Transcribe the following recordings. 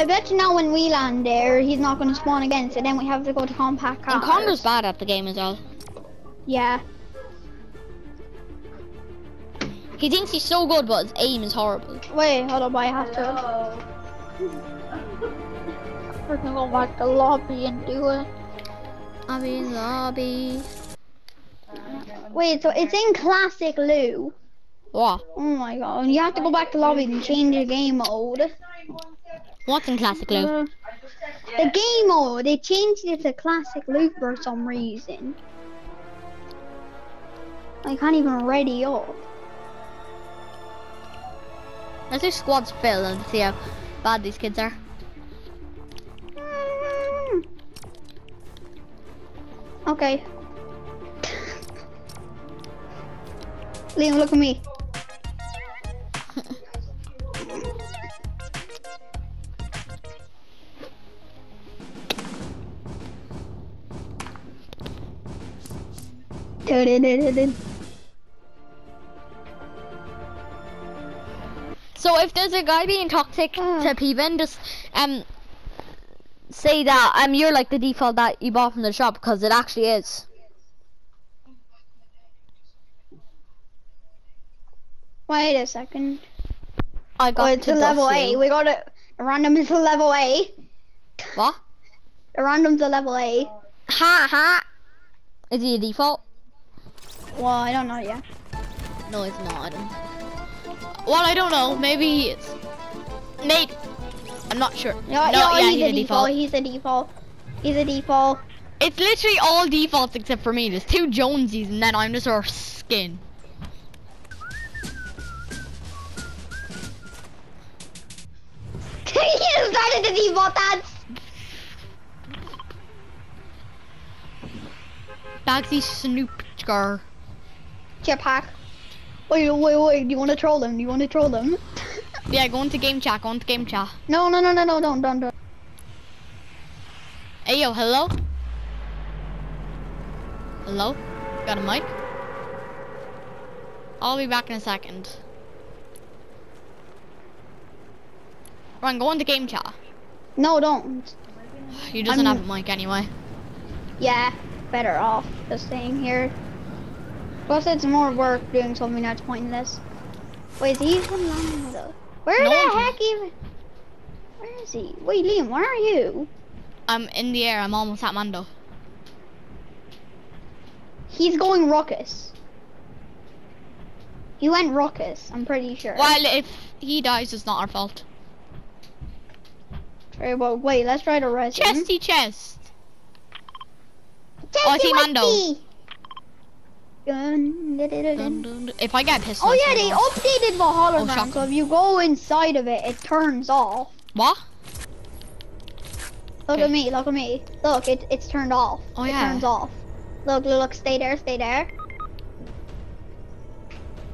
I bet you now when we land there, he's not going to spawn again. So then we have to go to compact cars. And Connor's bad at the game as well. Yeah. He thinks he's so good, but his aim is horrible. Wait, hold on, I have to. We're gonna go back to lobby and do it. Lobby, lobby. Wait, so it's in classic Lou. What? Oh my god. You have to go back to lobby and change your game mode. What's in classic Lou? Uh, the game mode, they changed it to classic Lou for some reason. I can't even ready up. Let's do squads fill and see how bad these kids are. Mm. Okay. Liam, look at me. So if there's a guy being toxic Mm. to Peven, just um say that um you're like the default that you bought from the shop because it actually is. Wait a second. I got Oh, it's to a level A. We got it. A random is a level A. What? A random's a level A. Ha ha. Is he a default? Well, I don't know yet. No, it's not. Well, I don't know. Maybe he is. Maybe. I'm not sure. Yeah, no, yeah, yeah, he's, a default. He's a default. He's a default. It's literally all defaults except for me. There's two Jonesies and then I'm just our skin. you started the default dance. Bagsy Snoop Jar. Jetpack. Wait, wait, wait. Do you want to troll them? Do you want to troll them? Yeah, go into game chat. Go into game chat. no, no, no, no, no, don't, don't, don't. Hey yo, hello? Hello? Got a mic? I'll be back in a second. Run, go into game chat. No, don't. He doesn't I'm- have a mic anyway. Yeah, better off just staying here. Plus, it's more work doing something that's pointless. Wait, is he even lying us? Where No the heck even? Where is he? Wait, Liam, where are you? I'm in the air, I'm almost at Mando. He's going raucous. He went raucous. I'm pretty sure. Well, if he dies, it's not our fault. Very well, wait, let's try to res him. Chesty chest! Chesty Oh, I see Mando. Dun. If I get pissed oh, off. Oh yeah, they updated the hologram, oh, shotgun. so if you go inside of it, it turns off. What? Look Okay. at me, look at me. Look, it, it's turned off. Oh, it yeah. turns off. Look, look, look, stay there, stay there.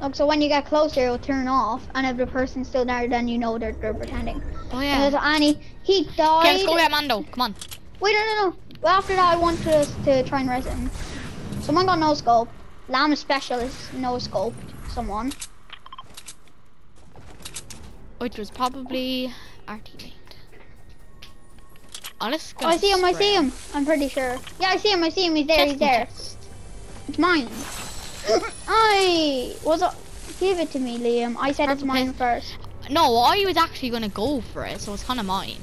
Look, so when you get closer, it'll turn off, and if the person's still there, then you know they're, they're pretending. Oh And yeah. there's Annie, he Okay, died. let's go get Mando. Come on. Wait, no, no, no. Well, after that, I want to, to try and res him. Someone got no scope. Llama specialist no scoped someone. Which was probably our teammate. Oh, I see him, I see him. I'm pretty sure. Yeah, I see him, I see him. He's there, he's there. It's mine. I was. A, give it to me, Liam. I said it's mine first. No, I was actually gonna go for it, so it's kind of mine.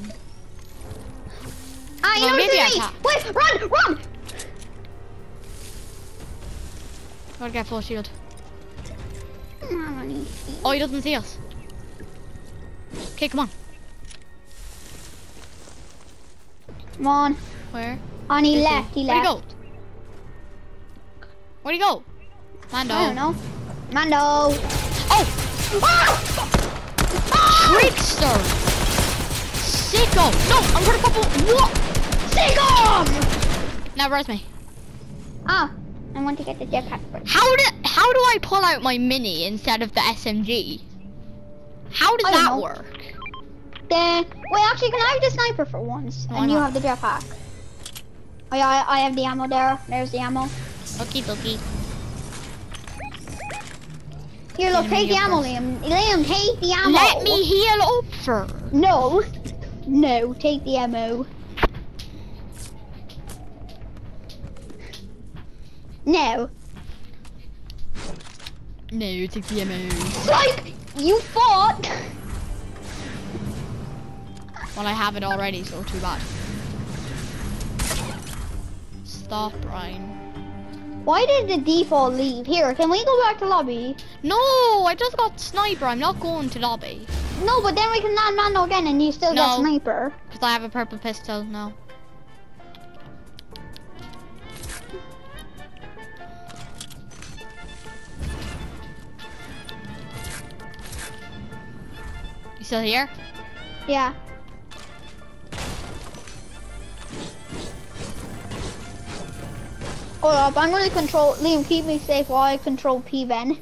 Ah, you Well, maybe I it's me. can't. Wait, run, run. I gotta get full shield. Oh, he doesn't see us. Okay, come on. Come on. Where? On he left. He left. Where'd he go? Where'd he go? Mando. I don't know. Mando. Oh! Ah! Ah! Trickster! Sicko! No, I'm gonna pop What? Sigurd! Now res me. Ah, I want to get the jetpack first. How do how do I pull out my mini instead of the SMG? How does that know. work? Then, wait, actually, can I have the sniper for once? Why and you have the jetpack. Oh yeah, I, I have the ammo there. There's the ammo. Okay, dokie. Here, look, take the ammo. Liam. Liam, take the ammo. Let me heal up first. No. No, take the ammo. No. No, take the ammo. Like, you fought! Well, I have it already, so too bad. Stop, Brian. Why did the default leave? Here, can we go back to lobby? No, I just got sniper. I'm not going to lobby. No, but then we can land Mando again and you still get No. sniper. Because I have a purple pistol now. You still here? Yeah. Hold up, I'm gonna control, Liam, keep me safe while I control P-Ven.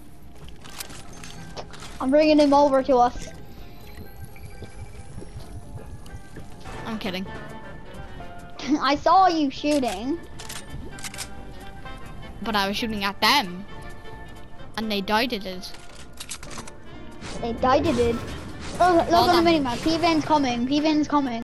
I'm bringing him over to us. I'm kidding. I saw you shooting. But I was shooting at them. And they died at it. They died it. Oh, look on the minimap. P-Ven's coming. P-Ven's coming.